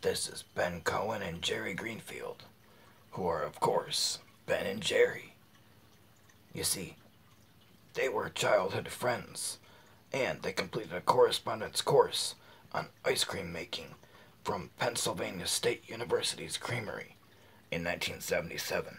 This is Ben Cohen and Jerry Greenfield, who are, of course, Ben and Jerry. You see, they were childhood friends, and they completed a correspondence course on ice cream making from Pennsylvania State University's Creamery in 1977.